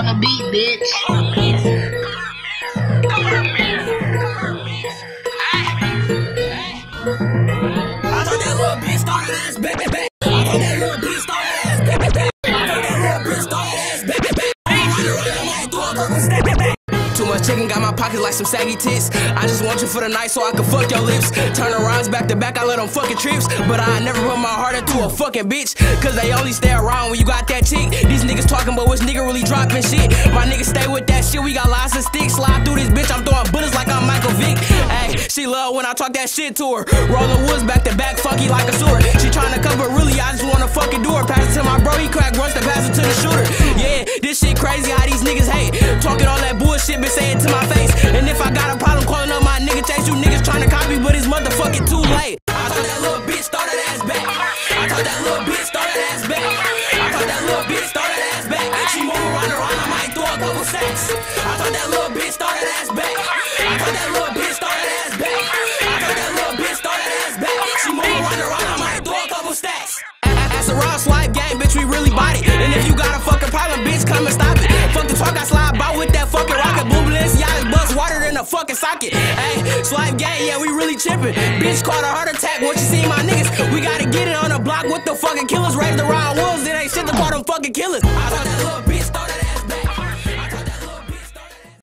on the beat, bitch. I bitch ass bitch ass bitch ass back, back, back. I ain't running around, I might throw a couple step, back, back. Too much chicken got my pockets like some saggy tits. I just want you for the night so I can fuck your lips. Turn arounds back to back, I let them fucking trips. But I never put my heart into a fucking bitch. Cause they only stay around when you got that chick. Talking about which nigga really dropping shit. My niggas stay with that shit, we got lots of sticks. Slide through this bitch, I'm throwing bullets like I'm Michael Vick. Hey, she love when I talk that shit to her. Rolling woods back to back, funky like a sewer. She tryna come, but really I just wanna fucking do her. Pass it to my bro, he crack runs to pass it to the shooter. Yeah, this shit crazy how these niggas hate. Talking all that bullshit, been saying to my face. And if I got a problem calling up my nigga Chase, you niggas tryna copy, but it's motherfucking too late. I thought that little bitch started ass back. I thought that little bitch started ass back. Stacks. I thought that little bitch started ass back. I thought that little bitch started ass back. I thought that little bitch started ass back. She move around around, I might throw a couple stacks. That's a raw swipe game, bitch, we really body. And if you got a fucking problem, bitch, come and stop it. Fuck the talk, I slide by with that fucking rocket. Boom, Balenciaga bust water in a fucking socket. Hey, swipe game, yeah, we really chippin'. Bitch caught a heart attack once you see my niggas. We gotta get it on the block with the fucking killers, raise the round